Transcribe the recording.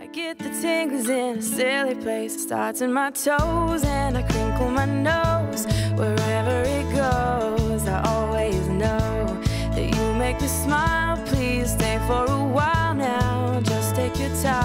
I get the tingles in a silly place. It starts in my toes and I crinkle my nose. Wherever it goes, I always know that you make me smile. Please stay for a while now. Just take your time.